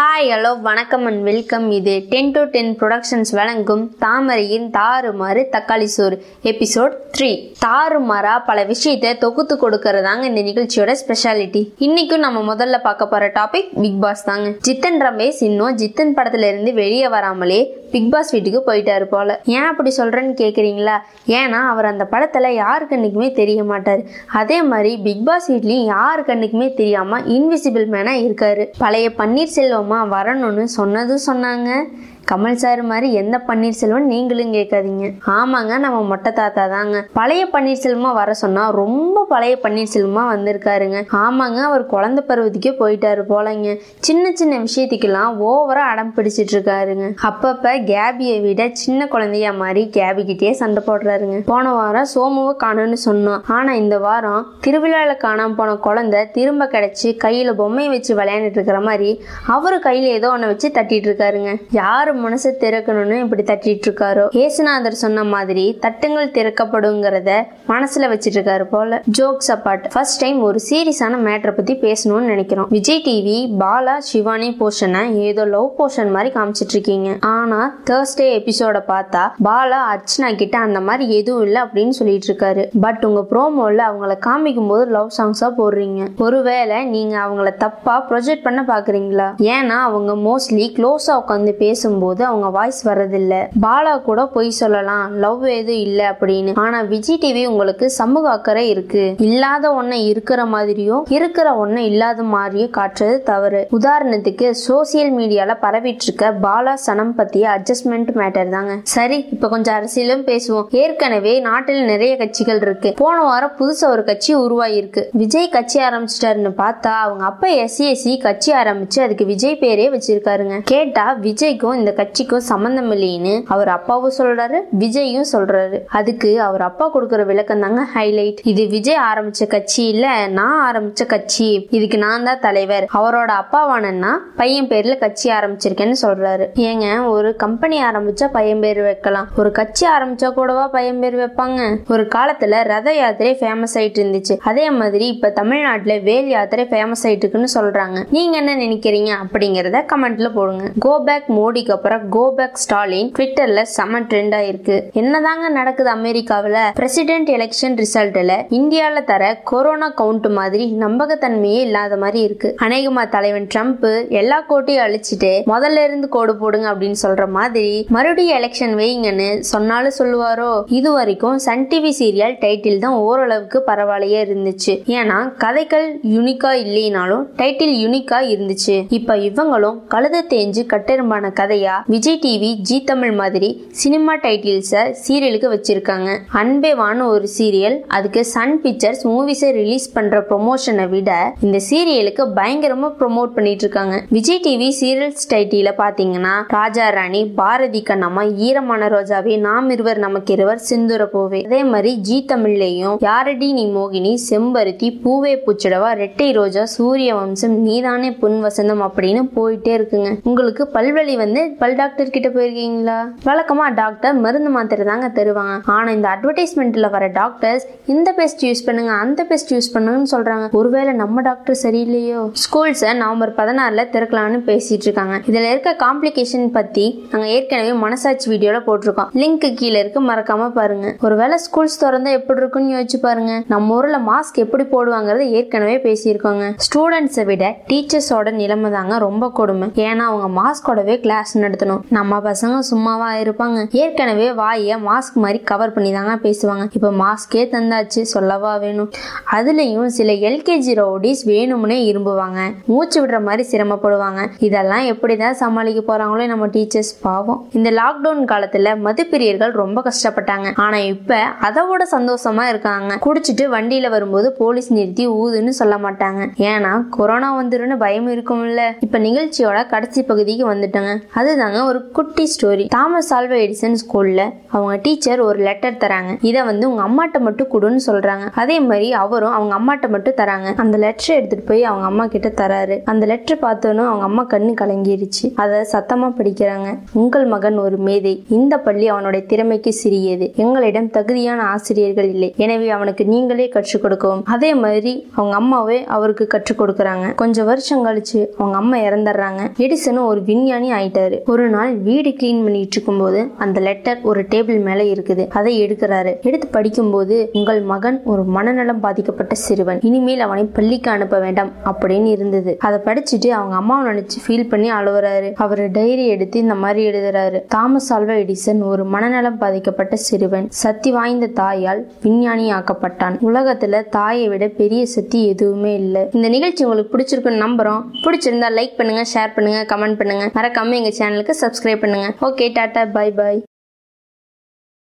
Hi hello வணக்கம் and welcome இது ten to ten productions வழங்கும் தாமரையின் தாறுமாறு தக்காளி சோறு எபிசோட் த்ரீ தாறுமாறா பல விஷயத்தை தொகுத்து கொடுக்கறதாங்க இந்த நிகழ்ச்சியோட ஸ்பெஷாலிட்டி இன்னைக்கும் நம்ம முதல்ல பார்க்க போற டாபிக் பிக் பாஸ் தாங்க. ஜித்தன் ரமேஷ் இன்னும் ஜித்தன் படத்துல இருந்து வெளியே வராமலே பிக் பாஸ் வீட்டுக்கு போயிட்டாரு போல. ஏன் அப்படி சொல்றேன்னு கேக்குறீங்களா? ஏன்னா அவர் அந்த படத்துல யாரு கண்ணுக்குமே தெரிய மாட்டாரு. அதே மாதிரி பிக் பாஸ் வீட்லயும் யாரு கண்ணுக்குமே தெரியாம இன்விசிபிள் மேனா இருக்காரு. பழைய பன்னீர்செல்வமா வரணும்னு சொன்னதும் சொன்னாங்க. கமல் சார் மாதிரி எந்த பன்னீர்செல்வம் நீங்களும் கேட்காதீங்க. ஆமாங்க நம்ம மொட்டை தாத்தா தாங்க. பழைய பன்னீர்செல்வமா வர சொன்னா ரொம்ப பழைய பன்னீர்செல்வமா வந்திருக்காருங்க. ஆமாங்க அவர் குழந்தை பருவத்துக்கே போயிட்டாரு போலங்க. சின்ன சின்ன விஷயத்துக்கெல்லாம் ஓவரா அடம் பிடிச்சிட்டு இருக்காருங்க. அப்பப்ப கேபியை விட சின்ன குழந்தையா மாதிரி கேபி கிட்டே சண்டை போடுறாருங்க. போன வாரம் சோமுவை காணும்னு சொன்னோம் ஆனா இந்த வாரம் திருவிழால காணாம போன குழந்தை திரும்ப கிடைச்சு கையில பொம்மையை வச்சு விளையாண்டுட்டு இருக்கிற மாதிரி அவரு கையில ஏதோ ஒண்ணு வச்சு தட்டிட்டு இருக்காருங்க. யாரு மனசை திறக்கணும்னு இப்படி தட்டிட்டு இருக்காரோ ஏசுநாதர் சொன்ன மாதிரி தட்டுங்கள் திறக்கப்படுங்கிறத மனசுல வச்சிட்டு இருக்காரு போல. ஜோக்ஸ் அப்பார்ட் ஃபர்ஸ்ட் டைம் ஒரு சீரியஸான மேட்டரை பத்தி பேசணும்னு நினைக்கிறோம். விஜய் டிவி பாலா சிவானி போஷனை ஏதோ லவ் போர்ஷன் மாதிரி காமிச்சிட்டு இருக்கீங்க ஆனா தேர்ஸ்டே எபிசோட பார்த்தா பாலா அர்ச்சனா கிட்ட அந்த மாதிரி எதுவும் இல்லை அப்படின்னு சொல்லிட்டு இருக்காரு பட் உங்க ப்ரோமோல அவங்கள காமிக்கும் போது லவ் சாங்ஸா போடுறீங்க. ஒருவேளை நீங்க அவங்கள தப்பா ப்ரொஜெக்ட் பண்ண பாக்குறீங்களா? ஏன்னா அவங்க மோஸ்ட்லி க்ளோஸா உட்காந்து பேசும்போது அவங்க வாய்ஸ் வர்றதில்ல. பாலா கூட பொய் சொல்லலாம். லவ் எதுவும் இல்லை அப்படின்னு. ஆனா விஜய் டிவி உங்களுக்கு சமூக அக்கறை இருக்கு. இல்லாத ஒன்ன இருக்கிற மாதிரியும் இருக்கிற ஒன்ன இல்லாத மாதிரியும் காட்டுறது தவறு. உதாரணத்துக்கு சோசியல் மீடியால பரவிட்டு இருக்க பாலா சனம் பத்திய அட்ஜஸ்ட்மெண்ட் மேட்டர் தாங்க. சரி இப்ப கொஞ்சம் அரசியலும் பேசுவோம். ஏற்கனவே நாட்டில் நிறைய கட்சிகள் இருக்கு. போன வாரம் புதுசா ஒரு கட்சி உருவாயிருக்கு. விஜய் கட்சி ஆரம்பிச்சிட்டாருன்னு பார்த்தா அவங்க அப்பா எஸ்சிஎஸ்சி கட்சி ஆரம்பிச்சு அதுக்கு விஜய் பேரே வச்சிருக்காருங்க. கேட்டா விஜய்க்கும் இந்த கட்சிக்கும் சம்பந்தம் இல்லைன்னு அவர் அப்பாவும் சொல்றாரு விஜயும் சொல்றாரு. அதுக்கு அவர் அப்பா கொடுக்கற விளக்கம் தாங்க ஹைலைட் இது விஜய் ஆரம்பிச்ச கட்சி இல்ல நான் ஆரம்பிச்ச கட்சி. இதுக்கு நான் தான் தலைவர். அவரோட அப்பாவானன்னா பையன் பேர்ல கட்சி ஆரம்பிச்சிருக்கேன்னு சொல்றாரு. ஏங்க ஒரு கம்பெனி ஆரம்பிச்சா பையன் பேர் வைக்கலாம். ஒரு கட்சி ஆரம்பிச்சா கூடவா பையன் பேர் வைப்பாங்க? ஒரு காலத்துல ரத யாத்திரை ஃபேமஸ் ஆயிட்டு இருந்துச்சு. அதே மாதிரி இப்ப தமிழ்நாட்டுல வேல் யாத்திரை ஃபேமஸ் ஆயிட்டு இருக்குன்னு சொல்றாங்க. நீங்க என்ன நினைக்கிறீங்க அப்படிங்கறத கமெண்ட்ல போடுங்க. கோ பேக் மோடிக்கு அப்புறம் கோபேக் ஸ்டாலின் ட்விட்டர்ல செம ட்ரெண்ட் ஆயிருக்கு. என்னதாங்க நடக்குது அமெரிக்காவில்? பிரசிடென்ட் எலெக்ஷன் ரிசல்ட்ல இந்தியால தர கொரோனா கவுண்ட் மாதிரி நம்பகத்தன்மையே இல்லாத மாதிரி இருக்கு. அநேகமா தலைவன் ட்ரம்ப் எல்லா கோட்டையும் அழிச்சிட்டு முதல்ல இருந்து கோடு போடுங்க அப்படின்னு சொல்ற மாதிரி மறுபடியும் எலெக்ஷன் வைங்கன்னு சொன்னாலும் சொல்லுவாரோ? இது வரைக்கும் சன் டிவி சீரியல் டைட்டில் தான் ஓரளவுக்கு பரவாயில்லையே இருந்துச்சு. ஏன்னா கதைகள் யூனிக்கா இல்லைனாலும் டைட்டில் யூனிக்கா இருந்துச்சு. இப்ப இவங்களும் கழுத தேஞ்சு கட்டெரும்பான கதையா விஜய் டிவி ஜி தமிழ் மாதிரி சினிமா டைட்டில்ஸை சீரியலுக்கு வச்சிருக்காங்க. அன்பேவான ஒரு சீரியல். அதுக்கு சன் பிக்சர்ஸ் மூவிஸை ரிலீஸ் பண்ற ப்ரொமோஷனை விட இந்த சீரியலுக்கு பயங்கரமா ப்ரொமோட் பண்ணிட்டு இருக்காங்க விஜய் டிவி சீரியல்ஸ் டைட்டில பாத்தீங்கன்னா ராஜா ராணி பாரதி கண்ணம்மா ஈரமான ரோஜாவே நாம் இருவர் நமக்கு இருவர் சிந்துர பூவே. அதே மாதிரி ஜி தமிழ்லயும் யாரடி நீ மோகினி செம்பருத்தி பூவே பூச்சிடவா ரெட்டை ரோஜா சூரிய வம்சம் நீதானே புன் வசந்தம் அப்படின்னு போயிட்டே இருக்குங்க. உங்களுக்கு பல்வழி வந்து பல் டாக்டர் கிட்ட போயிருக்கீங்களா? வழக்கமா டாக்டர் மருந்து மாத்திரை தாங்க தருவாங்க. ஆனா இந்த அட்வர்டைஸ்மெண்ட்ல வர டாக்டர்ஸ் இந்த பெஸ்ட் யூஸ் பண்ணுங்க அந்த பெஸ்ட் யூஸ் பண்ணுங்கன்னு சொல்றாங்க. ஒருவேளை நம்ம டாக்டர் சரியில்லையோ? ஸ்கூல்ஸை நவம்பர் பதினாறுல திறக்கலாம்னு பேசிட்டு இருக்காங்க. இதுல இருக்க காம்ப்ளிகேஷன் பத்தி நாங்க ஏற்கனவே மனசாட்சி வீடியோல போட்டிருக்கோம். லிங்க் கீழே இருக்கு மறக்காம பாருங்க. ஒருவேளை ஸ்கூல்ஸ் திறந்தா எப்படி இருக்கும்னு யோசிச்சு பாருங்க. நம்ம ஊர்ல மாஸ்க் எப்படி போடுவாங்கறத ஏற்கனவே பேசியிருக்கோங்க. ஸ்டூடெண்ட்ஸை விட டீச்சர்ஸோட நிலைமை தாங்க ரொம்ப கொடுமை. ஏன்னா அவங்க மாஸ்கோடவே கிளாஸ் பயன்படுத்தணும். நம்ம பசங்க சும்மாவா இருப்பாங்க. ஏற்கனவே வாயை மாஸ்க் மாதிரி கவர் பண்ணி தாங்க பேசுவாங்க. இப்ப மாஸ்கே தந்தாச்சு சொல்லவா வேணும். அதுலயும் சில எல்கேஜி ரவுடிஸ் வேணும்னே இரும்புவாங்க மூச்சு விடுற மாதிரி சிரமப்படுவாங்க. இதெல்லாம் எப்படிதான் சமாளிக்க போறாங்களோ நம்ம டீச்சர்ஸ் பாவம். இந்த லாக்டவுன் காலத்துல மதுப்பிரியர்கள் ரொம்ப கஷ்டப்பட்டாங்க. ஆனா இப்ப அதோட சந்தோஷமா இருக்காங்க. குடிச்சிட்டு வண்டியில வரும்போது போலீஸ் நிறுத்தி ஊதுன்னு சொல்ல மாட்டாங்க. ஏன்னா கொரோனா வந்துருன்னு பயம் இருக்கும்ல. இப்ப நிகழ்ச்சியோட கடைசி பகுதிக்கு வந்துட்டோங்க. அதுதான் தாங்க ஒரு குட்டி ஸ்டோரி தாமஸ் ஆல்வா எடிசன் ஸ்கூல்ல அவங்க டீச்சர் ஒரு லெட்டர் தராங்க. இதை வந்து உங்க அம்மாட்ட மட்டும் கொடுன்னு சொல்றாங்க. அதே மாதிரி அவரும் அவங்க அம்மாட்ட மட்டும் தராங்க. அந்த லெட்டரை எடுத்துட்டு போய் அவங்க அம்மா கிட்ட தராரு. அந்த லெட்டர் பார்த்தோன்னு அவங்க அம்மா கண்ணு கலங்கிருச்சு. அதை சத்தமா படிக்கிறாங்க. உங்கள் மகன் ஒரு மேதை. இந்த பள்ளி அவனுடைய திறமைக்கு சிறியது. எங்களிடம் தகுதியான ஆசிரியர்கள் இல்லை. எனவே அவனுக்கு நீங்களே கற்றுக் கொடுக்கவும். அதே மாதிரி அவங்க அம்மாவே அவருக்கு கற்றுக் கொடுக்குறாங்க. கொஞ்சம் வருஷம் கழிச்சு அவங்க அம்மா இறந்துடுறாங்க. எடிசனும் ஒரு விஞ்ஞானி ஆயிட்டாரு. ஒரு நாள் வீடு கிளீன் பண்ணிட்டு இருக்கும்போது அந்த லெட்டர் ஒரு டேபிள் மேல இருக்குது. அதை எடுக்கிறாரு. எடுத்து படிக்கும்போது உங்கள் மகன் ஒரு மனநலம் பாதிக்கப்பட்ட சிறுவன். இனிமேல் அவனை பள்ளிக்கு அனுப்ப வேண்டாம் அப்படின்னு இருந்தது. அதை படிச்சுட்டு அவங்க அம்மாவை நினைச்சு ஃபீல் பண்ணி அழுவுறாரு. அவர் டைரி எடுத்து இந்த மாதிரி எழுதுறாரு. தாமஸ் ஆல்வா எடிசன் ஒரு மனநலம் பாதிக்கப்பட்ட சிறுவன். சக்தி வாய்ந்த தாயால் விஞ்ஞானி ஆக்கப்பட்டான் உலகத்துல தாயை விட பெரிய சக்தி எதுவுமே இல்லை. இந்த நிகழ்ச்சி உங்களுக்கு பிடிச்சிருக்குன்னு நம்புறோம். பிடிச்சிருந்தா லைக் பண்ணுங்க ஷேர் பண்ணுங்க கமெண்ட் பண்ணுங்க. மறக்காம எங்க சேனலுக்கு சப்ஸ்கிரைப் பண்ணுங்க. Okay tata bye by